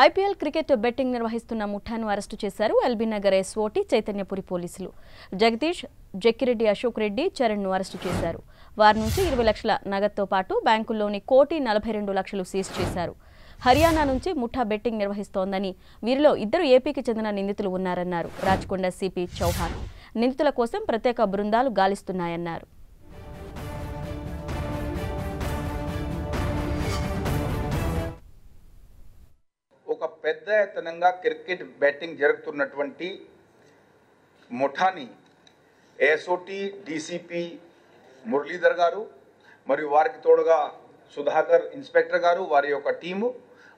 IPL cricket betting నిర్వహిస్తున్న ముఠాను arrest చేశారు ఎల్బీ నగర్ ఎస్ఓటి చైతన్యపురి పోలీసులు. జగదీష్ జక్కిరెడ్డి అశోక్ రెడ్డి చరణ్ను అరెస్టు చేశారు. వారి నుంచి ఇరవై లక్షల నగదుతో పాటు బ్యాంకుల్లోని కోటి నలభై రెండు లక్షలు సీజ్ చేశారు. హర్యానా నుంచి ముఠా బెట్టింగ్ నిర్వహిస్తోందని వీరిలో ఇద్దరు ఏపీకి చెందిన నిందితులు ఉన్నారన్నారు. రాచకొండ సిపి చౌహాన్. నిందితుల కోసం ప్రత్యేక బృందాలు గాలిస్తున్నాయన్నారు. పెద్ద ఎత్తనంగా క్రికెట్ బ్యాటింగ్ జరుగుతున్నటువంటి ముఠాని ఎస్ఓటి డీసీపీ మురళీధర్ గారు మరియు వారికి తోడుగా సుధాకర్ ఇన్స్పెక్టర్ గారు వారి యొక్క టీము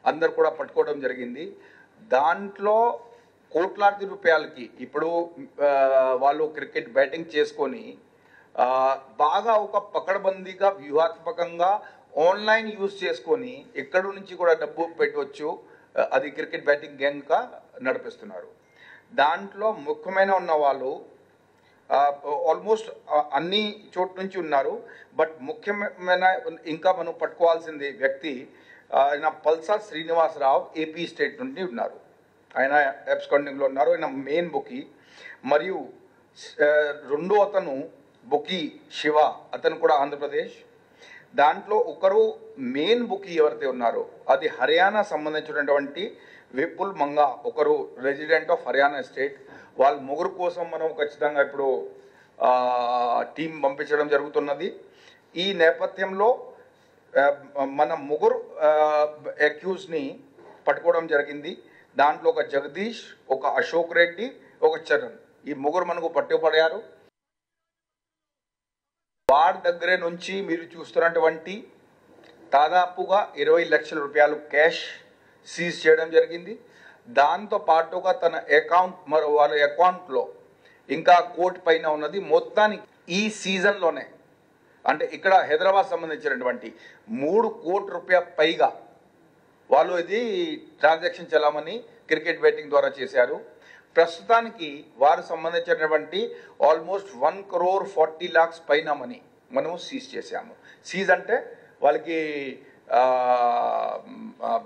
అందరు కూడా పట్టుకోవడం జరిగింది. దాంట్లో కోట్లాది రూపాయలకి ఇప్పుడు వాళ్ళు క్రికెట్ బ్యాటింగ్ చేసుకొని బాగా ఒక పకడ్బందీగా వ్యూహాత్మకంగా ఆన్లైన్ యూజ్ చేసుకొని ఎక్కడి నుంచి కూడా డబ్బు పెట్టవచ్చు అది క్రికెట్ బ్యాటింగ్ గ్యాంగ్గా నడిపిస్తున్నారు. దాంట్లో ముఖ్యమైన ఉన్న వాళ్ళు ఆల్మోస్ట్ అన్ని చోట్ల నుంచి ఉన్నారు. బట్ ముఖ్యమైన ఇంకా మనం పట్టుకోవాల్సింది వ్యక్తి ఆయన పల్సా శ్రీనివాసరావు ఏపీ స్టేట్ నుండి ఉన్నారు. ఆయన ఎబ్స్కాండింగ్లో ఉన్నారు. ఆయన మెయిన్ బుకీ మరియు రెండో అతను బుకీ శివ. అతను కూడా ఆంధ్రప్రదేశ్. దాంట్లో ఒకరు మెయిన్ బుక్ ఎవరైతే ఉన్నారో అది హర్యానా సంబంధించినటువంటి విపుల్ మంగా ఒకరు రెసిడెంట్ ఆఫ్ హర్యానా స్టేట్ వాళ్ళ ముగ్గురు కోసం మనం ఖచ్చితంగా ఇప్పుడు టీం పంపించడం జరుగుతున్నది. ఈ నేపథ్యంలో మన ముగ్గురు అక్యూజ్ని పట్టుకోవడం జరిగింది. దాంట్లో ఒక జగదీష్ ఒక అశోక్ రెడ్డి ఒక చరణ్. ఈ ముగ్గురు మనకు పట్టుబడారు. వార్డ్ దగ్గర నుంచి మీరు చూస్తున్నటువంటి దాదాపుగా ఇరవై లక్షల రూపాయలు క్యాష్ సీజ్ చేయడం జరిగింది. దాంతో పాటుగా తన అకౌంట్ మరి వాళ్ళ అకౌంట్లో ఇంకా కోర్టు పైన ఉన్నది. మొత్తానికి ఈ సీజన్లోనే అంటే ఇక్కడ హైదరాబాద్ సంబంధించినటువంటి మూడు కోట్ల రూపాయ పైగా వాళ్ళు ఇది ట్రాన్సాక్షన్ చలామని క్రికెట్ బ్యాటింగ్ ద్వారా చేశారు. ప్రస్తుతానికి వారు సంబంధించినటువంటి almost one crore forty lakhs పైన మనీ మనము సీజ్ చేశాము. సీజ్ అంటే వాళ్ళకి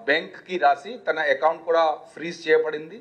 బ్యాంక్కి రాసి తన అకౌంట్ కూడా ఫ్రీజ్ చేయబడింది.